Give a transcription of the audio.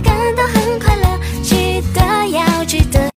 感到